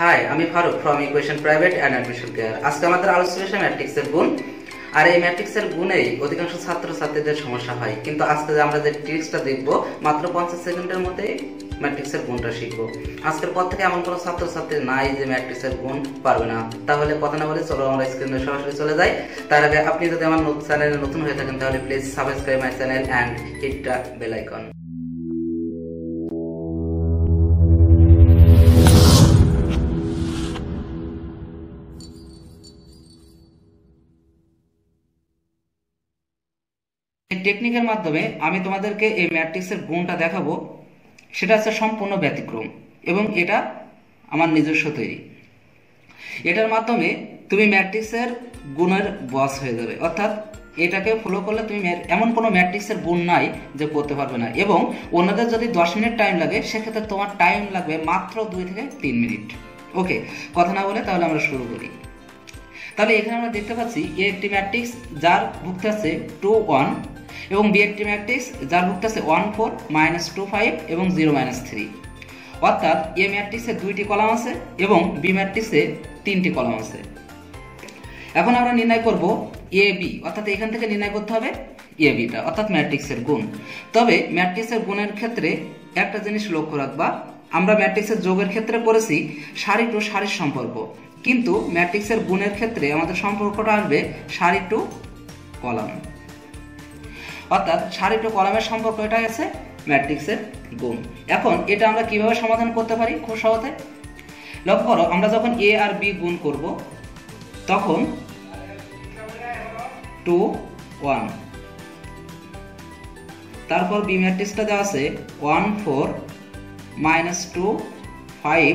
High আমি Farooq from equation private and admission care আজকে আমাদের আলোচনা বিষয় ম্যাট্রিক্সের গুণ। আর এই ম্যাট্রিক্সের গুণেই অধিকাংশ ছাত্রছাত্রীদের সমস্যা হয়। কিন্তু আজকে আমরা যে ট্রিক্সটা দেখব, মাত্র পঞ্চাশ সেকেন্ডের মধ্যেই ম্যাট্রিক্সের গুণটা শিখব। আজকের পর থেকে এমন কোনো ছাত্রছাত্রী নাই যে ম্যাট্রিক্সের গুণ পারবে না। তাহলে কথা না বলে চলো আমরা স্ক্রিনে সরাসরি চলে যাই। তার আগে আপনি যদি আমার চ্যানেলে নতুন হয়ে থাকেন, তাহলে please subscribe my channel and hit the bell icon টেকনিকের মাধ্যমে আমি তোমাদেরকে এই ম্যাট্রিক্সের গুণটা দেখাবো। সেটা হচ্ছে সম্পূর্ণ ব্যতিক্রম এবং এটা আমার নিজস্ব তৈরি। এটার মাধ্যমে তুমি ম্যাট্রিক্সের গুণের বস হয়ে যাবে। অর্থাৎ এটাকে ফলো করলে তুমি এমন কোনো ম্যাট্রিক্সের গুণ নাই যে করতে পারবে না। এবং অন্যদের যদি দশ মিনিট টাইম লাগে, সেক্ষেত্রে তোমার টাইম লাগবে মাত্র দুই থেকে তিন মিনিট। ওকে কথা না বলে তাহলে আমরা শুরু করি। তাহলে এখানে আমরা দেখতে পাচ্ছি, এ একটি ম্যাট্রিক্স যার ভুক্ত আছে টু ওয়ান এবং বি একটি ম্যাট্রিক্স যার ভুক্ত আছে one four minus two five এবং জিরো মাইনাস থ্রি অর্থাৎ এ ম্যাট্রিক্সে দুইটি কলাম আছে এবং বি ম্যাট্রিক্সে তিনটি কলাম আছে। এখন আমরা নির্ণয় করব এ বি অর্থাৎ এখান থেকে নির্ণয় করতে হবে এ বিটা অর্থাৎ ম্যাট্রিক্সের গুণ। তবে ম্যাট্রিক্সের গুণের ক্ষেত্রে একটা জিনিস লক্ষ্য রাখবা, আমরা ম্যাট্রিক্সের যোগের ক্ষেত্রে করেছি সারি টু সারির সম্পর্ক। কিন্তু ম্যাট্রিক্সের গুণের ক্ষেত্রে আমাদের সম্পর্কটা আসবে সারি টু কলাম অর্থাৎ সারি টু কলামের সম্পর্ক এটাই আছে, ম্যাট্রিক্সের গুণ। এখন এটা আমরা কীভাবে সমাধান করতে পারি খুব সহজে? লক্ষ্য করো, আমরা যখন এ আর বি গুণ করব, তখন টু ওয়ান তারপর বি ম্যাট্রিক্সটা দেওয়া আছে one four minus two five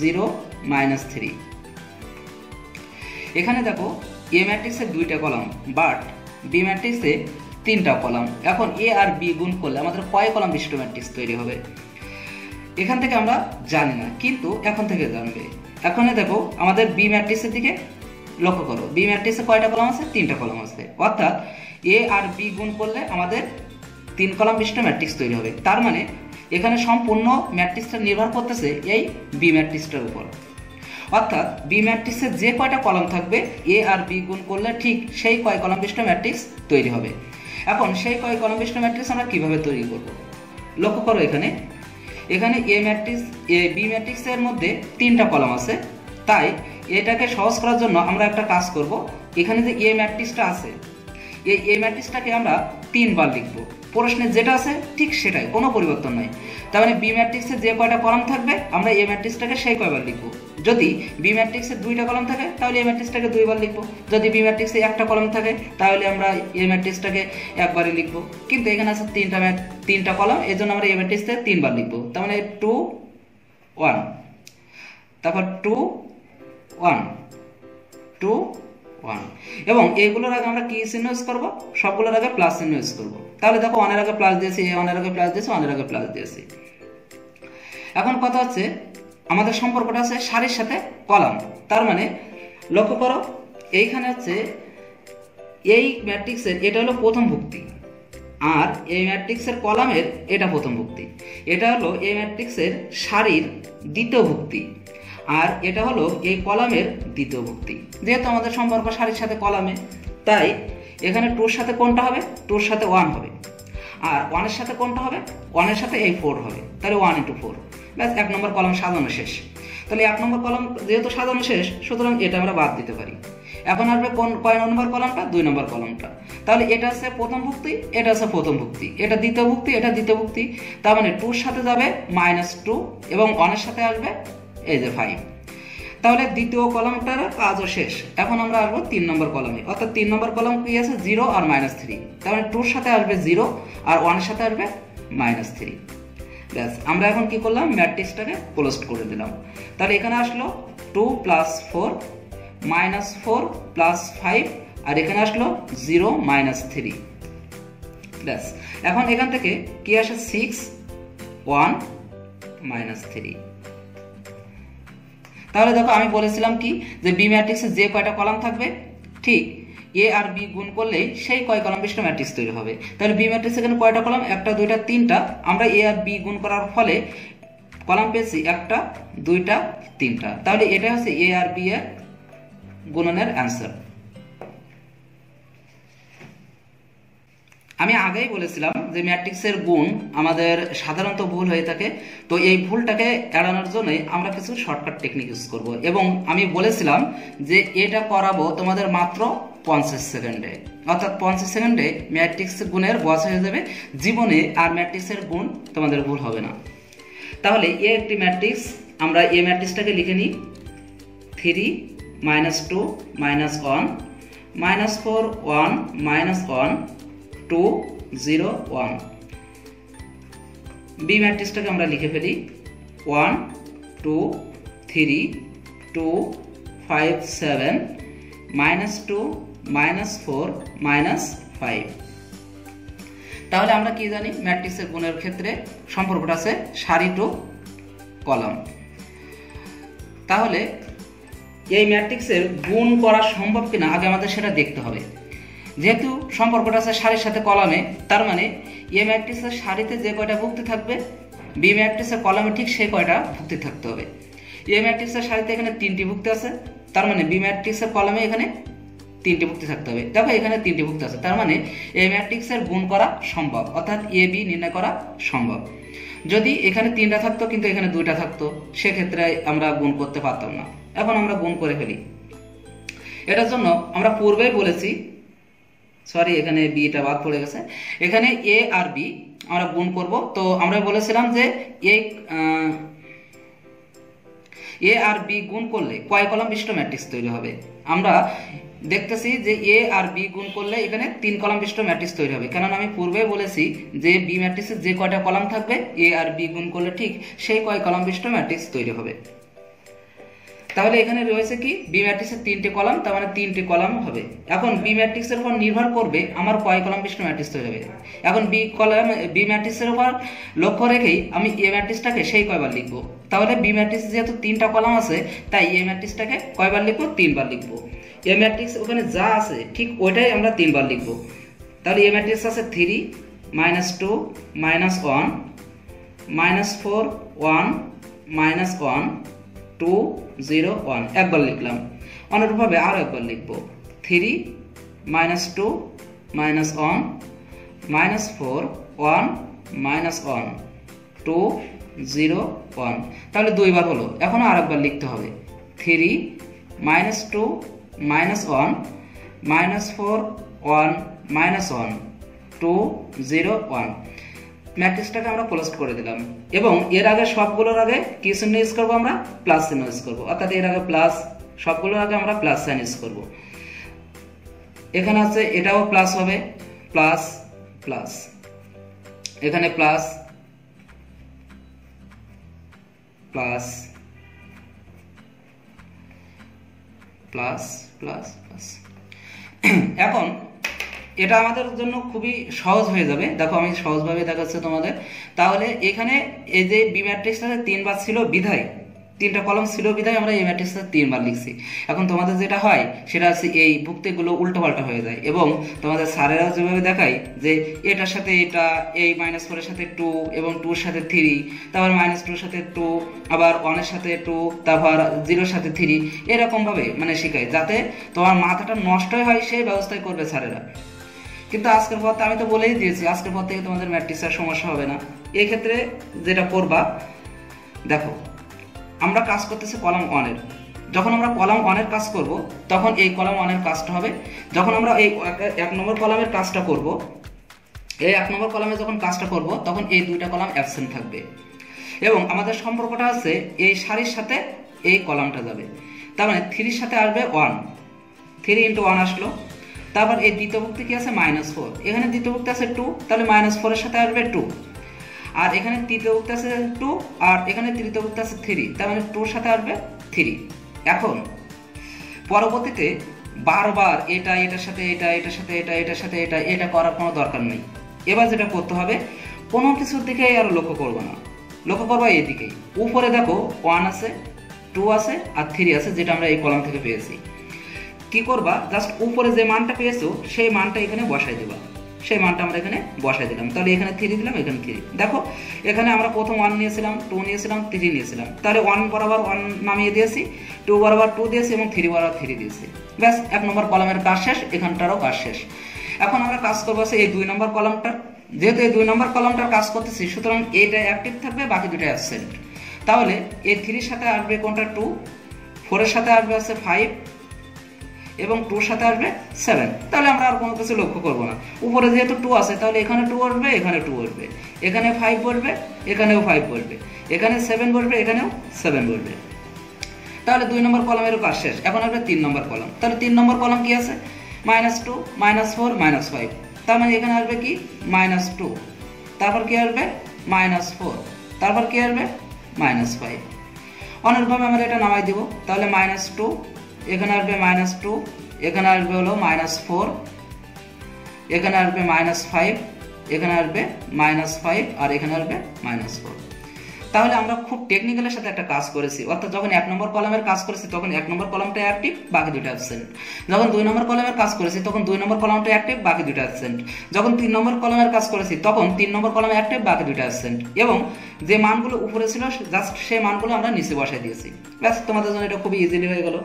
zero minus three এখানে দেখো এ ম্যাট্রিক্সে দুইটা কলাম বাট বি ম্যাট্রিক্সে তিনটা কলাম। এখন এ আর বি গুণ করলে আমাদের কয় কলাম বিশিষ্ট ম্যাট্রিক্স তৈরি হবে? এখান থেকে আমরা জানি না, কিন্তু এখন থেকে জানবে। এখন দেখো, আমাদের বি ম্যাট্রিক্সের দিকে লক্ষ্য করো। বি ম্যাট্রিক্সে কয়টা কলাম আছে? তিনটা কলাম আছে। অর্থাৎ এ আর বি গুণ করলে আমাদের তিন কলাম বিশিষ্ট ম্যাট্রিক্স তৈরি হবে। তার মানে এখানে সম্পূর্ণ ম্যাট্রিক্সটা নির্ভর করতেছে এই বি ম্যাট্রিক্সটার উপর। অর্থাৎ বি ম্যাট্রিক্সের যে কয়টা কলাম থাকবে এ আর বি গুণ করলে ঠিক সেই কয় কলাম বিশিষ্ট ম্যাট্রিক্স তৈরি হবে। এখন সেই কয় কলাম বিশিষ্ট ম্যাট্রিক্স আমরা কীভাবে তৈরি করব? লক্ষ্য করো এখানে। এখানে এ ম্যাট্রিক্স এ বি ম্যাট্রিক্সের মধ্যে তিনটা কলাম আছে। তাই এটাকে সহজ করার জন্য আমরা একটা কাজ করব। এখানে যে এ ম্যাট্রিক্সটা আছে, এই এ ম্যাট্রিক্সটাকে আমরা তিনবার লিখব। প্রশ্নে যেটা আছে ঠিক সেটাই, কোনো পরিবর্তন নাই। তার মানে বি ম্যাট্রিক্সে যে কয়টা কলাম থাকবে, আমরা এ ম্যাট্রিক্সটাকে সেই কয়বার লিখব। যদি বি ম্যাট্রিক্সে দুইটা কলাম থাকে, তাহলে এ ম্যাট্রিক্সটাকে দুইবার লিখব। যদি বি ম্যাট্রিক্সে একটা কলাম থাকে, তাহলে আমরা এ ম্যাট্রিক্সটাকে একবারই লিখব। কিন্তু এখানে আছে তিনটা তিনটা কলাম এই জন্য আমরা এ ম্যাট্রিক্সে তিনবার লিখব। তার মানে টু ওয়ান তারপর টু ওয়ান টু ওয়ান এবং এইগুলোর আগে আমরা কি চিহ্ন ইউজ করব? সবগুলোর আগে প্লাস চিহ্ন ইউজ করব। তাহলে দেখো ওয়ানের আগে প্লাস দিয়েছি এ ওয়ানের আগে প্লাস দিয়েছি ওয়ানের আগে প্লাস দিয়েছি। এখন কথা হচ্ছে আমাদের সম্পর্কটা আছে সারির সাথে কলাম। তার মানে লক্ষ্য করো, এইখানে হচ্ছে এই ম্যাট্রিক্সের এটা হলো প্রথম ভুক্তি, আর এই ম্যাট্রিক্সের কলামের এটা প্রথম ভুক্তি। এটা হলো এই ম্যাট্রিক্সের সারির দ্বিতীয় ভুক্তি, আর এটা হলো এই কলামের দ্বিতীয় ভুক্তি। যেহেতু আমাদের সম্পর্ক সারির সাথে কলামে, তাই এখানে টুর সাথে কোনটা হবে? টুর সাথে ওয়ান হবে। আর ওয়ানের সাথে কোনটা হবে? ওয়ানের সাথে এই ফোর হবে। তাহলে ওয়ান ইন্টু ফোর। ব্যাস, এক নম্বর কলম সাজানো শেষ। তাহলে এক নম্বর কলম যেহেতু সাজানো শেষ, সুতরাং এটা আমরা বাদ দিতে পারি। এখন আসবে কোন, কয় নম্বর কলমটা? দুই নম্বর কলমটা। তাহলে এটা হচ্ছে প্রথম ভুক্তি, এটা হচ্ছে প্রথম ভুক্তি, এটা দ্বিতীয় ভুক্তি, এটা দ্বিতীয় ভুক্তি। তার মানে টুর সাথে যাবে মাইনাস টু এবং ওয়ানের সাথে আসবে এই যে ফাইভ তাহলে দ্বিতীয় কলমটার কাজও শেষ। এখন আমরা আসব তিন নম্বর কলমে। অর্থাৎ তিন নম্বর কলম কি আছে? জিরো আর মাইনাস থ্রি তার মানে টুর সাথে আসবে জিরো আর ওয়ানের সাথে আসবে মাইনাস থ্রি ব্যাস আমরা এখন কি করলাম? ম্যাট্রিক্সটাকে ক্লোজ করে দিলাম। তাহলে এখানে আসলো two plus four minus four plus five আর এখানে আসলো জিরো মাইনাস থ্রি ব্যাস। এখন এখান থেকে কি আসে? সিক্স ওয়ান মাইনাস থ্রি তাহলে দেখো আমি বলেছিলাম কি? যে বি ম্যাট্রিক্সে যে কয়টা কলাম থাকবে? ঠিক এ আর বি গুণ করলেই সেই কয় কলাম বিশিষ্ট ম্যাট্রিক্স তৈরি হবে। তাহলে বি ম্যাট্রিক্স এখানে কয়টা কলাম? একটা, দুইটা, তিনটা। আমরা এ আর বি গুণ করার ফলে কলাম পেয়েছি একটা, দুইটা, তিনটা। তাহলে এটা হচ্ছে এ আর বি এর গুণনের অ্যান্সার আমি আগেই বলেছিলাম যে ম্যাট্রিক্সের গুণ আমাদের সাধারণত ভুল হয়ে থাকে। তো এই ভুলটাকে এড়ানোর জন্য আমরা কিছু শর্টকাট টেকনিক ইউজ করব। এবং আমি বলেছিলাম যে এটা করাবো তোমাদের মাত্র পঞ্চাশ সেকেন্ডে। অর্থাৎ পঞ্চাশ সেকেন্ডে ম্যাট্রিক্স গুণের বয়স হয়ে যাবে। জীবনে আর ম্যাট্রিক্সের গুণ তোমাদের ভুল হবে না। তাহলে এ একটি ম্যাট্রিক্স আমরা এ ম্যাট্রিক্সটাকে লিখে নিই। Three minus two minus one minus four one minus one two zero one B ম্যাট্রিক্সটাকে আমরা লিখে ফেলি। One two three two five seven minus two minus four minus five তাহলে আমরা কি জানি? ম্যাট্রিক্সের গুণের ক্ষেত্রে সম্পর্কটা আছে সারি টু কলাম তাহলে এই ম্যাট্রিক্সের গুণ করা সম্ভব কিনা আগে আমাদের সেটা দেখতে হবে। যেহেতু সম্পর্কটা আছে সারির সাথে কলামে তার মানে এ ম্যাট্রিক্সের সারিতে যে কয়টা ভুক্তি থাকবে বি ম্যাট্রিক্সের কলামে ঠিক সেই কয়টা ভুক্তি থাকতে হবে। এ ম্যাট্রিক্সের সারিতে এখানে তিনটি ভুক্তি আছে, তার মানে বি ম্যাট্রিক্সের কলামে এখানে তিনটি ভুক্তি থাকতে হবে। দেখো এখানে তিনটি ভুক্তি আছে। তার মানে এ ম্যাট্রিক্সের গুণ করা সম্ভব। অর্থাৎ এ, বি নির্ণয় করা সম্ভব। যদি এখানে তিনটা থাকতো, কিন্তু এখানে দুইটা থাকতো, সেক্ষেত্রে আমরা গুণ করতে পারতাম না। এখন আমরা গুণ করে ফেলি। এটার জন্য আমরা পূর্বেই বলেছি সরি এখানে বিটা বাদ পড়ে গেছে। এখানে এ আর বি আমরা গুণ করব। তো আমরা বলেছিলাম যে এ এ আর বি গুণ করলে কয় কলাম বিশিষ্ট ম্যাট্রিক্স তৈরি হবে? আমরা দেখতেছি যে এ আর বি গুণ করলে এখানে তিন কলাম বিশিষ্ট ম্যাট্রিক্স তৈরি হবে। কারণ আমি পূর্বে বলেছি যে বি ম্যাট্রিক্সের যে কয়টা কলাম থাকবে, এ আর বি গুণ করলে ঠিক সেই কয় কলাম বিশিষ্ট ম্যাট্রিক্স তৈরি হবে। তাহলে এখানে রয়েছে কি? বি ম্যাট্রিক্সের তিনটে কলাম, তার মানে তিনটে কলাম হবে। এখন বি ম্যাট্রিক্সের উপর নির্ভর করবে আমার কয় কলাম বিশিষ্ট ম্যাট্রিক্স তৈরি হবে। এখন বি কলাম, বি ম্যাট্রিক্সের উপর লক্ষ্য রেখেই আমি এ ম্যাট্রিক্সটাকে সেই কয়বার লিখব। তাহলে বি ম্যাট্রিক্স যেহেতু তিনটা কলাম আছে, তাই এ ম্যাট্রিক্সটাকে কয়বার লিখব? তিনবার লিখব। এ ম্যাট্রিক্স ওখানে যা আছে, ঠিক ওইটাই আমরা তিনবার লিখব। তাহলে এ ম্যাট্রিক্স আছে three minus two minus one minus four one minus one two zero one একবার লিখলাম। অনুরূপভাবে আরও একবার লিখব। Three minus two minus one minus four one minus one two zero one তাহলে দুইবার হলো। এখন আর একবার লিখতে হবে। Three minus two minus one minus four one minus one two zero one ম্যাট্রিক্সটাকে আমরা ক্লোজ করে দিলাম। এবং এর আগে সবগুলোর আগে কি চিহ্ন ইউজ করব আমরা? প্লাস চিহ্ন ইউজ করব। অর্থাৎ এর আগে প্লাস সবগুলোর আগে আমরা প্লাস সাইন ইউজ করব। এখানে আছে এটাও প্লাস হবে। প্লাস প্লাস এখানে plus plus plus plus plus. এখন এটা আমাদের জন্য খুবই সহজ হয়ে যাবে। দেখো আমি সহজভাবে দেখাচ্ছি তোমাদের। তাহলে এখানে এই যে বি ম্যাট্রিক্সটা তিনবার ছিল বিধায়। তিনটা কলম ছিল বিধায় আমরা এই ম্যাট্রিক্সটা তিনবার লিখছি। এখন তোমাদের যেটা হয়, সেটা হচ্ছে এই ভুক্তিগুলো উল্টোপাল্টা হয়ে যায় এবং তোমাদের স্যারেরাও যেভাবে দেখায় যে এটার সাথে এটা, এই মাইনাস ফোরের সাথে টু এবং টুর সাথে থ্রি তারপর মাইনাস টুর সাথে টু আবার ওয়ানের সাথে টু তারপর জিরোর সাথে থ্রি এরকমভাবে মানে শেখায় যাতে তোমার মাথাটা নষ্টই হয় সেই ব্যবস্থাই করবে স্যারেরা। কিন্তু আজকের পর আমি তো বলেই দিয়েছি, আজকের পর থেকে তোমাদের ম্যাট্রিক্সের সমস্যা হবে না। এক্ষেত্রে যেটা করবা, দেখো আমরা কাজ করতেছি কলাম ওয়ানের যখন আমরা কলাম ওয়ানের কাজ করব, তখন এই কলাম ওয়ানের কাজটা হবে। যখন আমরা এই এক নম্বর কলামের কাজটা করব, এই এক নম্বর কলামে যখন কাজটা করব, তখন এই দুইটা কলাম অ্যাবসেন্ট থাকবে। এবং আমাদের সম্পর্কটা আছে এই সারির সাথে এই কলামটা যাবে। তার মানে থ্রির সাথে আসবে ওয়ান থ্রি ইন্টু ওয়ান আসলো। তারপর এই দ্বিতীয় ভক্তি কি আছে? মাইনাস ফোর এখানে দ্বিতীয় ভক্তি আছে টু তাহলে মাইনাস ফোরের সাথে আসবে টু আর এখানে তৃতীয় ভুক্তি আছে টু আর এখানে তৃতীয় ভুক্তি আছে থ্রি তার মানে টুর সাথে আসবে থ্রি এখন, পরবর্তীতে বারবার এটা, এটার সাথে এটা, এটার সাথে এটা, এটার সাথে এটা এটা করার কোনো দরকার নেই। এবার যেটা করতে হবে, কোনো কিছুর দিকে আর লক্ষ্য করব না। লক্ষ্য করব এইদিকেই উপরে দেখো ওয়ান আছে টু আছে, আর থ্রি আছে, যেটা আমরা এই কলাম থেকে পেয়েছি। কি করবা? জাস্ট উপরে যে মানটা পেয়েছ, সেই মানটা এখানে বসাই দেবা। সেই মানটা আমরা এখানে বসাই দিলাম। তাহলে এখানে থ্রি দিলাম, এখানে থ্রি দেখো, এখানে আমরা প্রথম ওয়ান নিয়েছিলাম টু নিয়েছিলাম থ্রি নিয়েছিলাম। তাহলে ওয়ান বরাবর ওয়ান নামিয়ে দিয়েছি টু বরাবর টু দিয়েছি এবং থ্রি বরাবর থ্রি দিয়েছি। ব্যাস, এক নম্বর কলামের কাজ শেষ, এখানটারও কাজ শেষ। এখন আমরা কাজ করব এই দুই নম্বর কলামটার। যেহেতু এই দুই নম্বর কলামটার কাজ করতেছি, সুতরাং এইটা অ্যাক্টিভ থাকবে, বাকি দুটো অ্যাবসেন্ট তাহলে এই থ্রির সাথে আসবে কোনটা? টু ফোরের সাথে আসবে আছে ফাইভ এবং টুর সাথে আসবে সেভেন তাহলে আমরা আর কোনো কিছু লক্ষ্য করব না। উপরে যেহেতু টু আছে, তাহলে এখানে টু আসবে, এখানে টু আসবে। এখানে ফাইভ বসবে, এখানেও ফাইভ বসবে। এখানে সেভেন বসবে, এখানেও সেভেন বসবে। তাহলে দুই নম্বর কলমেরও কাজ শেষ। এখন আসবে তিন নম্বর কলম। তাহলে তিন নম্বর কলম কি আছে? Minus two minus four minus five তার মানে এখানে আসবে কি? মাইনাস টু তারপর কি আসবে? মাইনাস ফোর তারপর কি আসবে? মাইনাস ফাইভ অনুরূপভাবে আমরা এটা নামাই দিব। তাহলে মাইনাস টু এখানে আসবে মাইনাস টু এখানে আসবে হলো মাইনাস ফোর এখানে আসবে মাইনাস ফাইভ এখানে আসবে মাইনাস ফাইভ আর এখানে আসবে মাইনাস ফোর তাহলে আমরা খুব টেকনিক্যালের সাথে একটা কাজ করেছি। অর্থাৎ যখন এক নম্বর কলমের কাজ করেছি, তখন এক নম্বর কলমটা অ্যাক্টিভ বাকি দুটো অ্যাবসেন্ট যখন দুই নম্বর কলমের কাজ করেছি, তখন দুই নম্বর কলমটা অ্যাক্টিভ বাকি দুটো অ্যাবসেন্ট যখন তিন নম্বর কলমের কাজ করেছি, তখন তিন নম্বর কলম অ্যাক্টিভ বাকি দুটো অ্যাবসেন্ট এবং যে মানগুলো উপরে ছিল জাস্ট সেই মানগুলো আমরা নিচে বসাই দিয়েছি। ব্যাস, তোমাদের জন্য এটা খুবই ইজিলি হয়ে গেল।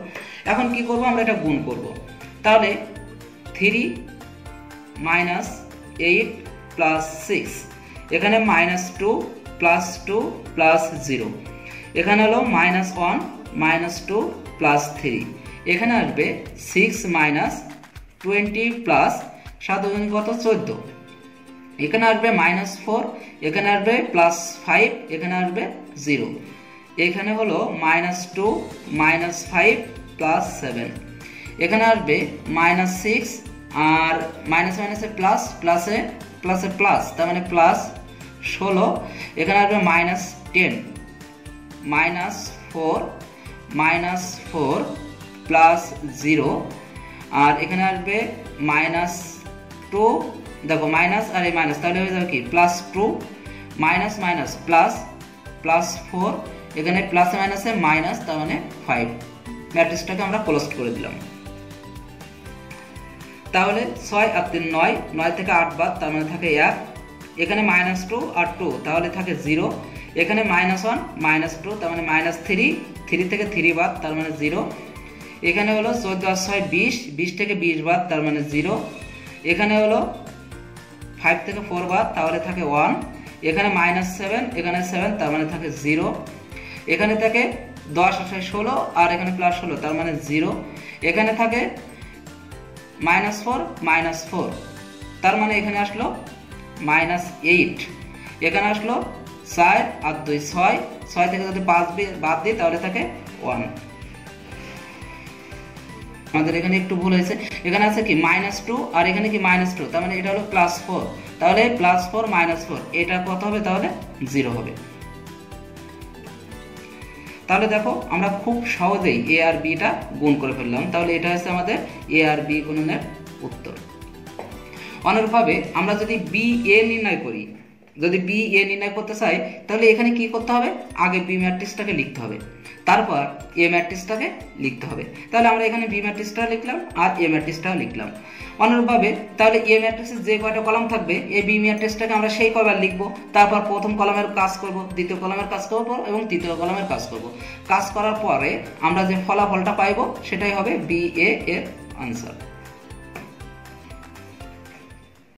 এখন কি করব, আমরা এটা গুণ করব। তাহলে three minus eight plus six এখানে minus two plus two plus zero এখানে হলো minus one minus two plus three এখানে আসবে সিক্স মাইনাস টোয়েন্টি প্লাস সাত কত? চোদ্দ। এখানে আসবে মাইনাস ফোর এখানে আসবে প্লাস ফাইভ এখানে আসবে জিরো এখানে হলো minus two minus five plus seven এখানে আসবে মাইনাস সিক্স আর মাইনাস মাইনাসে প্লাস প্লাসে প্লাসে প্লাস তার মানে প্লাস ষোলো, এখানে আসবে minus ten minus four minus four plus zero আর এখানে আসবে মাইনাস টু দেখো মাইনাস আর এই মাইনাস তাহলে হয়ে যাবে কি? Plus two minus minus plus plus four এখানে প্লাস মাইনাসে মাইনাস তার মানে ফাইভ ম্যাট্রিক্সটাকে আমরা ক্লোজ করে দিলাম। তাহলে ছয় আর তিন নয় নয় থেকে আট বাদ, তার মানে থাকে এক। এখানে মাইনাস টু আর টু তাহলে থাকে জিরো এখানে মাইনাস ওয়ান মাইনাস টু তার মানে মাইনাস থ্রি থ্রি থেকে থ্রি বাদ, তার মানে জিরো এখানে হলো চোদ্দ আর ছয় বিশ বিশ থেকে বিশ বাদ, তার মানে জিরো এখানে হলো ফাইভ থেকে ফোর বাদ, তাহলে থাকে ওয়ান এখানে মাইনাস সেভেন এখানে সেভেন তার মানে থাকে জিরো এখানে থাকে দশ আসে ষোলো, আর এখানে প্লাস ষোলো তার মানে জিরো এখানে থাকে মাইনাস ফোর মাইনাস ফোর তার মানে এখানে আসলো মাইনাস এইট এখানে আসলো চার আর দুই, ছয়। ছয় থেকে যদি পাঁচ বাদ দিই, তাহলে থাকে ওয়ান আমাদের এখানে একটু ভুল হয়েছে। এখানে আছে কি? মাইনাস টু আর এখানে কি মাইনাস টু তার মানে এটা হলো প্লাস ফোর তাহলে প্লাস ফোর মাইনাস ফোর এটা কত হবে? তাহলে জিরো হবে। তাহলে দেখো, আমরা খুব সহজেই এ আর বিটা গুণ করে ফেললাম। তাহলে এটা হচ্ছে আমাদের এ আর বি গুণনের উত্তর। অনুরূপভাবে আমরা যদি বি এ নির্ণয় করি, যদি বি এ নির্ণয় করতে চাই, তাহলে এখানে কি করতে হবে? আগে বি ম্যাট্রিক্সটাকে লিখতে হবে। তারপর এ ম্যাট্রিক্সটাকে লিখতে হবে। তাহলে আমরা এখানে বি ম্যাট্রিক্সটা লিখলাম আর এ ম্যাট্রিক্সটাও লিখলাম। অনুরূপভাবে তাহলে এ ম্যাট্রিক্সের যে কয়টা কলাম থাকবে এ বি ম্যাট্রিক্সটাকে আমরা সেই কয়বার লিখব। তারপর প্রথম কলমের কাজ করব, দ্বিতীয় কলমের কাজ করব এবং তৃতীয় কলমের কাজ করব। কাজ করার পরে আমরা যে ফলাফলটা পাইব, সেটাই হবে বি এ এর আনসার